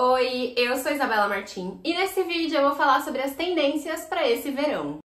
Oi, eu sou Isabela Martim e nesse vídeo eu vou falar sobre as tendências para esse verão.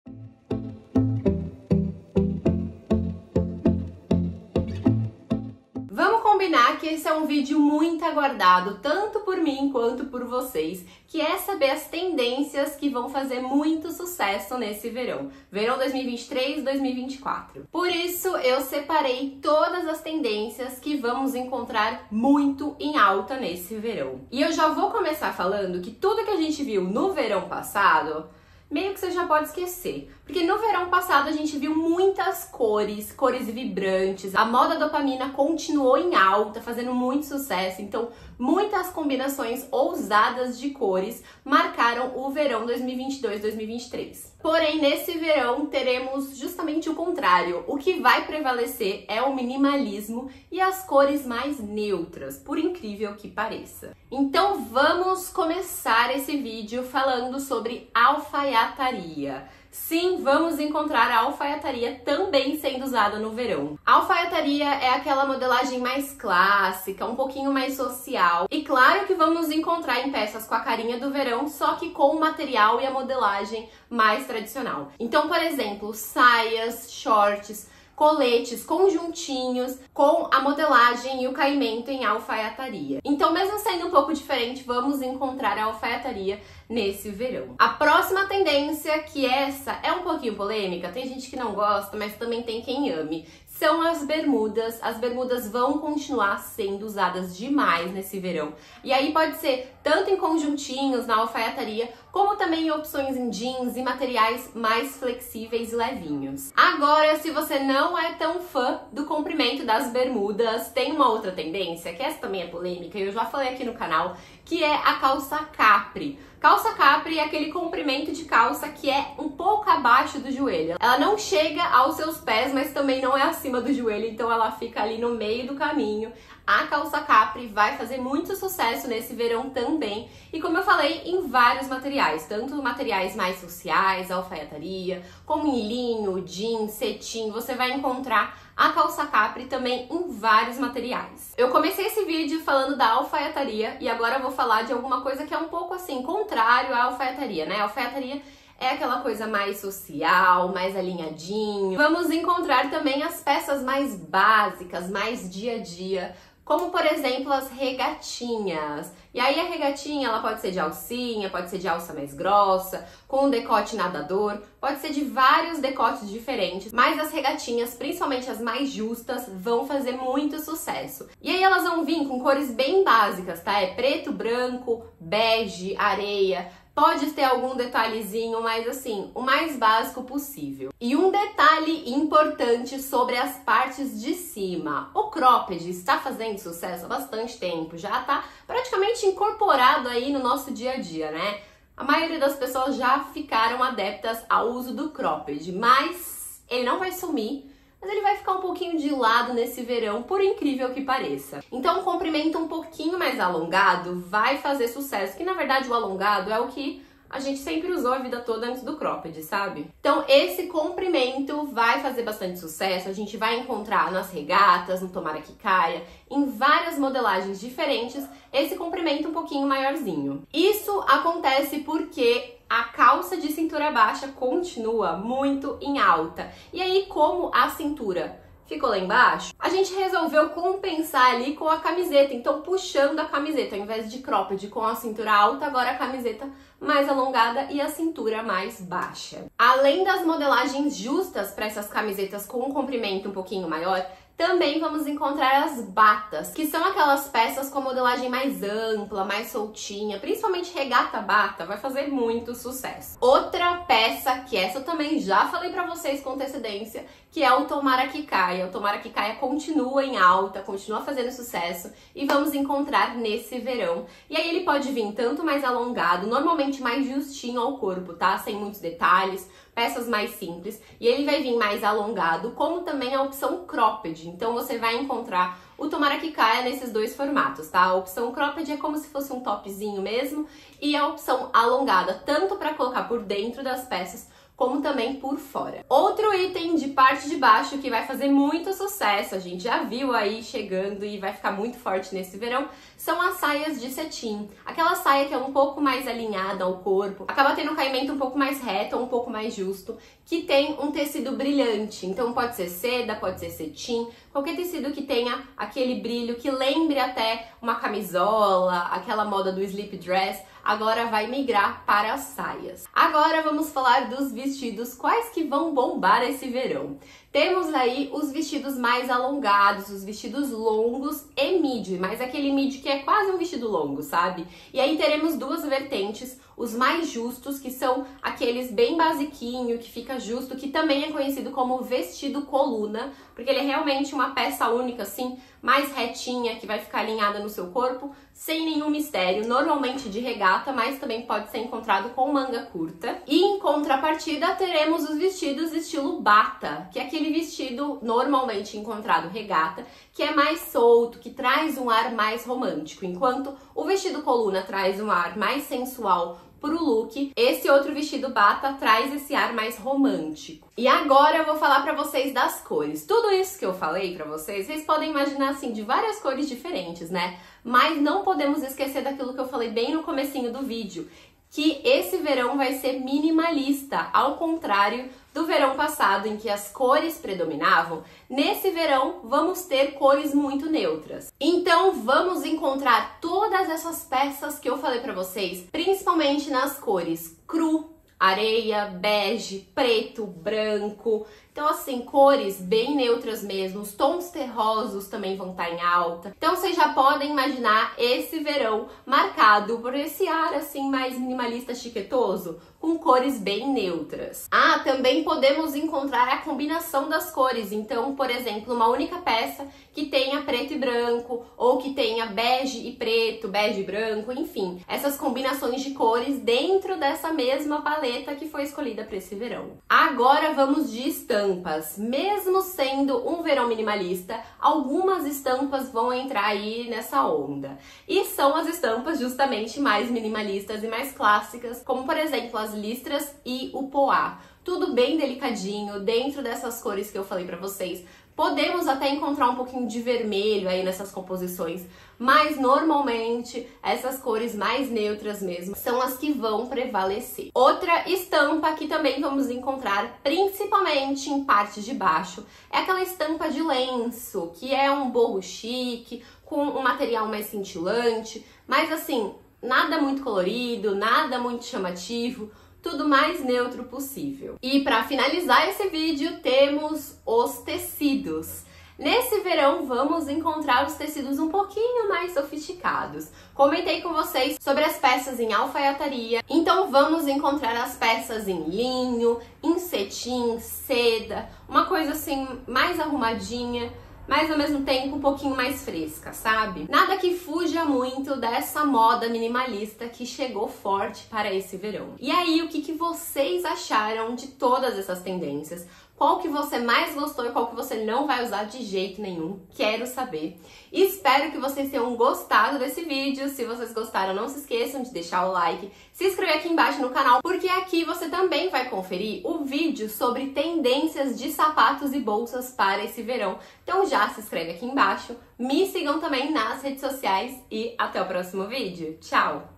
Esse é um vídeo muito aguardado, tanto por mim quanto por vocês, que é saber as tendências que vão fazer muito sucesso nesse verão, verão 2023-2024. Por isso, eu separei todas as tendências que vamos encontrar muito em alta nesse verão. E eu já vou começar falando que tudo que a gente viu no verão passado meio que você já pode esquecer. Porque no verão passado a gente viu muitas cores, cores vibrantes. A moda dopamina continuou em alta, fazendo muito sucesso. Então, muitas combinações ousadas de cores marcaram o verão 2022-2023. Porém, nesse verão teremos justamente o contrário. O que vai prevalecer é o minimalismo e as cores mais neutras, por incrível que pareça. Então, vamos começar esse vídeo falando sobre alfaiataria. Sim, vamos encontrar a alfaiataria também sendo usada no verão. A alfaiataria é aquela modelagem mais clássica, um pouquinho mais social. E claro que vamos encontrar em peças com a carinha do verão, só que com o material e a modelagem mais tradicional. Então, por exemplo, saias, shorts, coletes, conjuntinhos, com a modelagem e o caimento em alfaiataria. Então, mesmo sendo um pouco diferente, vamos encontrar a alfaiataria nesse verão. A próxima tendência, que essa é um pouquinho polêmica, tem gente que não gosta, mas também tem quem ame, são as bermudas. As bermudas vão continuar sendo usadas demais nesse verão. E aí pode ser tanto em conjuntinhos, na alfaiataria, como também em opções em jeans e materiais mais flexíveis e levinhos. Agora, se você não é tão fã do comprimento das bermudas, tem uma outra tendência, que essa também é polêmica, e eu já falei aqui no canal, que é a calça capri. Calça capri é aquele comprimento de calça que é um pouco abaixo do joelho. Ela não chega aos seus pés, mas também não é acima do joelho, então ela fica ali no meio do caminho. A calça capri vai fazer muito sucesso nesse verão também. E como eu falei, em vários materiais, tanto materiais mais sociais, alfaiataria, como em linho, jeans, cetim, você vai encontrar a calça capri também em vários materiais. Eu comecei esse vídeo falando da alfaiataria e agora vou falar de alguma coisa que é um pouco assim, contrário à alfaiataria, né? A alfaiataria é aquela coisa mais social, mais alinhadinho. Vamos encontrar também as peças mais básicas, mais dia a dia, como por exemplo as regatinhas. E aí a regatinha ela pode ser de alcinha, pode ser de alça mais grossa, com um decote nadador, pode ser de vários decotes diferentes, mas as regatinhas, principalmente as mais justas, vão fazer muito sucesso. E aí elas vão vir com cores bem básicas, tá? É preto, branco, bege, areia, Pode ter algum detalhezinho, mas assim, o mais básico possível. E um detalhe importante sobre as partes de cima. O cropped está fazendo sucesso há bastante tempo, já está praticamente incorporado aí no nosso dia a dia, né? A maioria das pessoas já ficaram adeptas ao uso do cropped, mas ele não vai sumir mas ele vai ficar um pouquinho de lado nesse verão, por incrível que pareça. Então, um comprimento um pouquinho mais alongado vai fazer sucesso, que na verdade o alongado é o que a gente sempre usou a vida toda antes do cropped, sabe? Então, esse comprimento vai fazer bastante sucesso. A gente vai encontrar nas regatas, no tomara que caia, em várias modelagens diferentes, esse comprimento um pouquinho maiorzinho. Isso acontece porque a calça de cintura baixa continua muito em alta. E aí, como a cintura ficou lá embaixo, a gente resolveu compensar ali com a camiseta. Então, puxando a camiseta, ao invés de cropped com a cintura alta, agora a camiseta mais alongada e a cintura mais baixa. Além das modelagens justas para essas camisetas com um comprimento um pouquinho maior, também vamos encontrar as batas, que são aquelas peças com modelagem mais ampla, mais soltinha, principalmente regata bata, vai fazer muito sucesso. Outra peça, que essa eu também já falei para vocês com antecedência, que é o Tomara que Caia. O Tomara que Caia continua em alta, continua fazendo sucesso e vamos encontrar nesse verão. E aí ele pode vir tanto mais alongado, normalmente mais justinho ao corpo, tá? Sem muitos detalhes, peças mais simples. E ele vai vir mais alongado, como também a opção cropped. Então você vai encontrar o Tomara que caia nesses dois formatos, tá? A opção cropped é como se fosse um topzinho mesmo e a opção alongada, tanto para colocar por dentro das peças como também por fora. Outro item de parte de baixo que vai fazer muito sucesso, a gente já viu aí chegando e vai ficar muito forte nesse verão, são as saias de cetim. Aquela saia que é um pouco mais alinhada ao corpo, acaba tendo um caimento um pouco mais reto um pouco mais justo, que tem um tecido brilhante. Então pode ser seda, pode ser cetim, qualquer tecido que tenha aquele brilho que lembre até uma camisola, aquela moda do slip dress, agora vai migrar para as saias. Agora vamos falar dos vestidos, quais que vão bombar esse verão. Temos aí os vestidos mais alongados, os vestidos longos e midi, mas aquele midi que é quase um vestido longo, sabe? E aí teremos duas vertentes, os mais justos, que são aqueles bem basiquinho, que fica justo, que também é conhecido como vestido coluna, porque ele é realmente uma peça única, assim, mais retinha, que vai ficar alinhada no seu corpo, sem nenhum mistério, normalmente de regata, mas também pode ser encontrado com manga curta. E em contrapartida, teremos os vestidos estilo bata, que é aquele vestido normalmente encontrado regata, que é mais solto, que traz um ar mais romântico, enquanto o vestido coluna traz um ar mais sensual pro look, esse outro vestido bata traz esse ar mais romântico. E agora eu vou falar para vocês das cores. Tudo isso que eu falei para vocês, vocês podem imaginar assim de várias cores diferentes, né? Mas não podemos esquecer daquilo que eu falei bem no comecinho do vídeo, que esse verão vai ser minimalista, ao contrário do verão passado em que as cores predominavam, nesse verão vamos ter cores muito neutras. Então vamos encontrar todas essas peças que eu falei para vocês, principalmente nas cores cru, areia, bege, preto, branco. Então, assim, cores bem neutras mesmo, os tons terrosos também vão estar tá em alta. Então, vocês já podem imaginar esse verão marcado por esse ar, assim, mais minimalista, chiquetoso, com cores bem neutras. Ah, também podemos encontrar a combinação das cores. Então, por exemplo, uma única peça que tenha preto e branco, ou que tenha bege e preto, bege e branco, enfim, essas combinações de cores dentro dessa mesma paleta que foi escolhida para esse verão. Agora vamos de estampas. Mesmo sendo um verão minimalista, algumas estampas vão entrar aí nessa onda. E são as estampas justamente mais minimalistas e mais clássicas, como por exemplo as listras e o poá. Tudo bem delicadinho, dentro dessas cores que eu falei para vocês. Podemos até encontrar um pouquinho de vermelho aí nessas composições, mas normalmente essas cores mais neutras mesmo são as que vão prevalecer. Outra estampa que também vamos encontrar, principalmente em parte de baixo, é aquela estampa de lenço, que é um borro chique, com um material mais cintilante, mas assim, nada muito colorido, nada muito chamativo, tudo mais neutro possível. E para finalizar esse vídeo, temos os tecidos. Nesse verão vamos encontrar os tecidos um pouquinho mais sofisticados. Comentei com vocês sobre as peças em alfaiataria, então vamos encontrar as peças em linho, em cetim, seda, uma coisa assim mais arrumadinha, mas ao mesmo tempo um pouquinho mais fresca, sabe? Nada que fuja muito dessa moda minimalista que chegou forte para esse verão. E aí, o que, que vocês acharam de todas essas tendências? Qual que você mais gostou e qual que você não vai usar de jeito nenhum? Quero saber. Espero que vocês tenham gostado desse vídeo. Se vocês gostaram, não se esqueçam de deixar o like, se inscrever aqui embaixo no canal, porque aqui você também vai conferir o vídeo sobre tendências de sapatos e bolsas para esse verão. Então já se inscreve aqui embaixo, me sigam também nas redes sociais e até o próximo vídeo. Tchau!